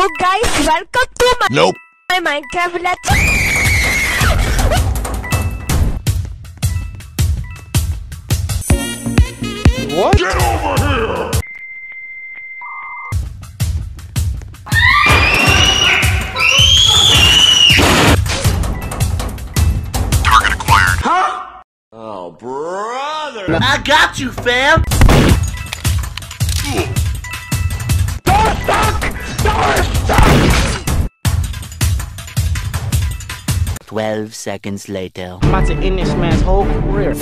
Hello Nope. guys, welcome to my, Nope. my Minecraft Let's What? Get over here! Target acquired. Oh, brother. I got you, fam. Twelve seconds later. I'm about to end this man's whole career.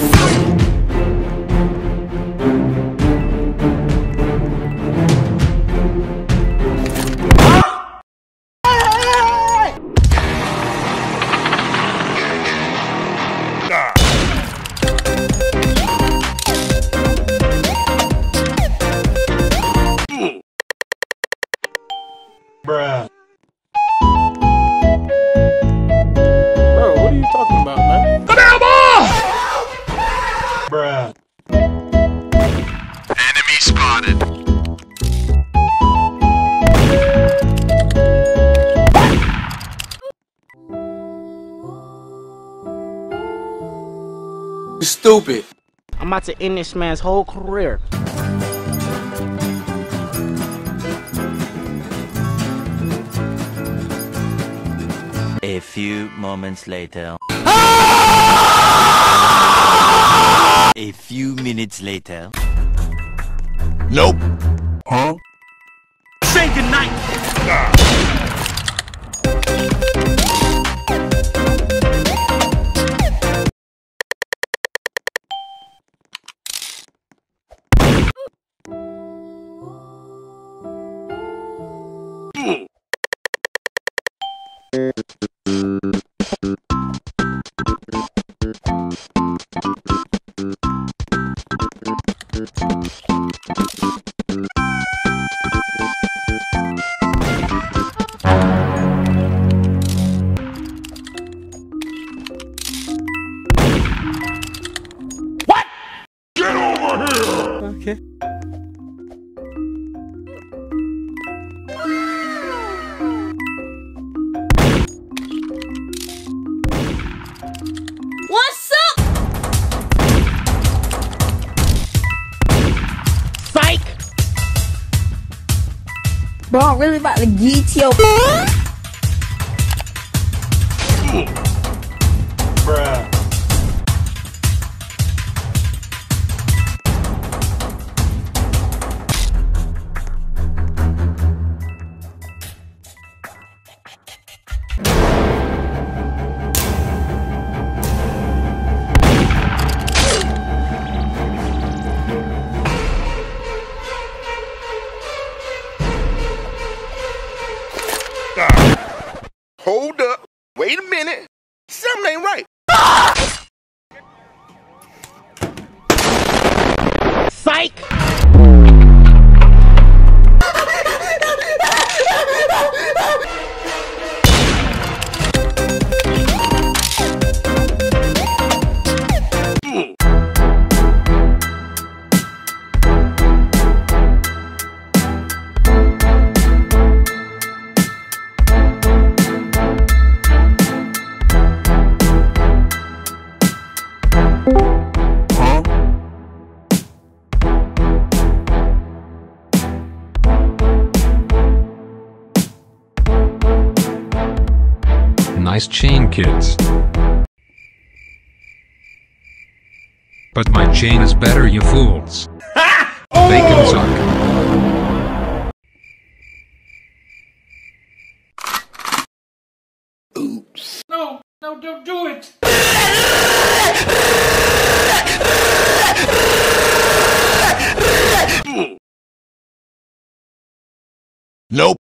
Stupid. I'm about to end this man's whole career. A few moments later. A few minutes later. Nope. Huh? Say goodnight. Get up? Psych! Bro, I'm really about to get you. Hold up. Wait a minute. Something ain't right. Psych! Nice chain, kids. But my chain is better, you fools. Bacon suck. No, no, don't do it! Nope.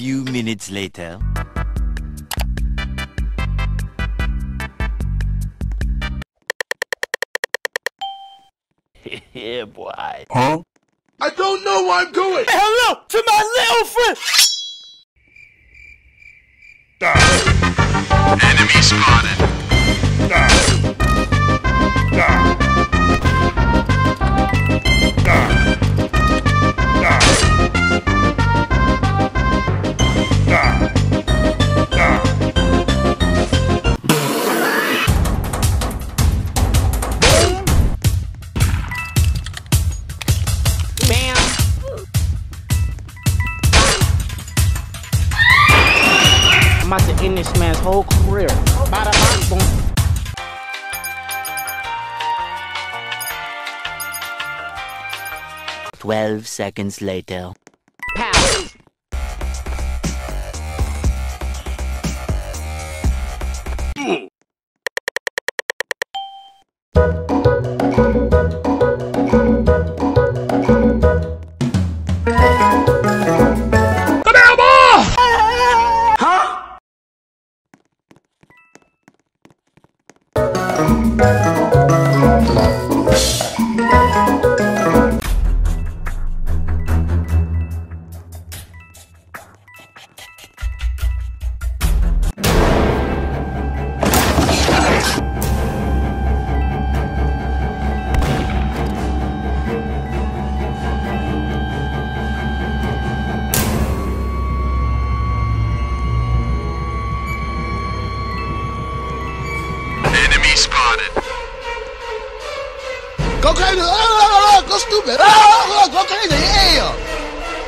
Few minutes later. yeah, boy. Huh? I don't know what I'm doing. Hello to my little friend! Enemy spotted. 12 seconds later. Pow!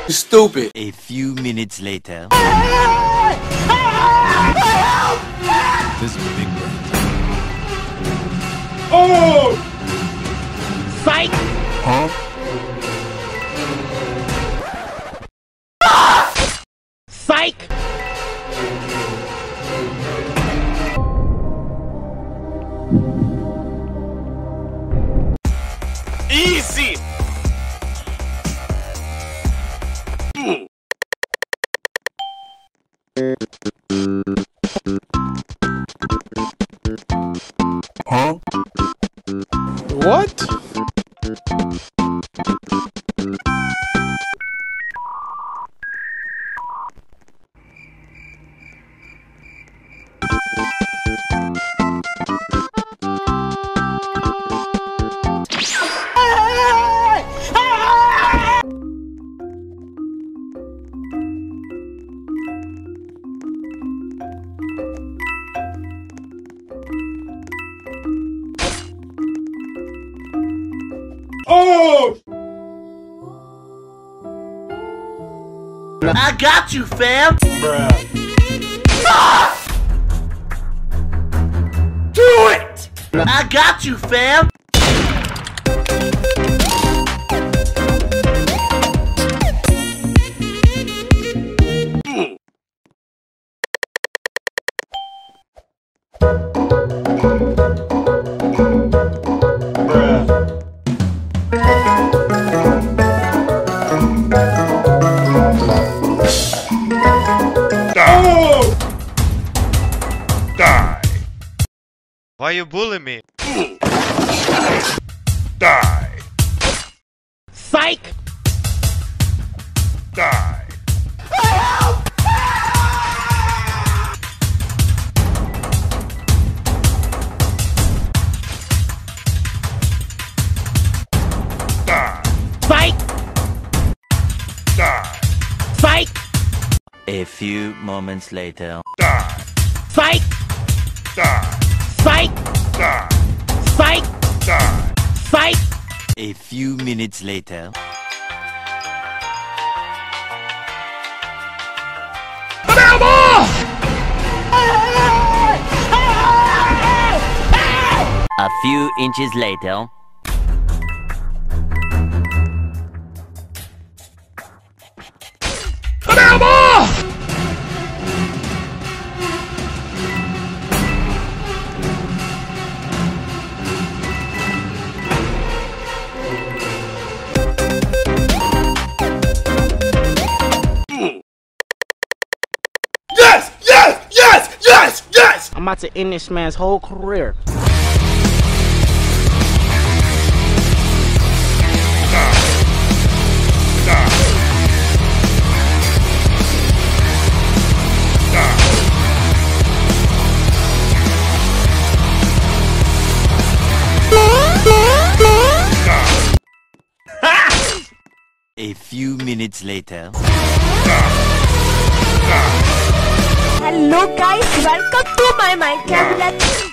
Stupid. A few minutes later. This is big brain. Oh! Psych. Psych. Thank you. I got you, fam! Do it! I got you, fam! You bully me? Die. Psych. Die. Help! Die. Psych. Die. Psych. A few moments later. Die. Psych. Die. Psych. Psych. Psych. A few minutes later. A few inches later. I'm about to end this man's whole career. A few minutes later. Hello guys, welcome to my Minecraft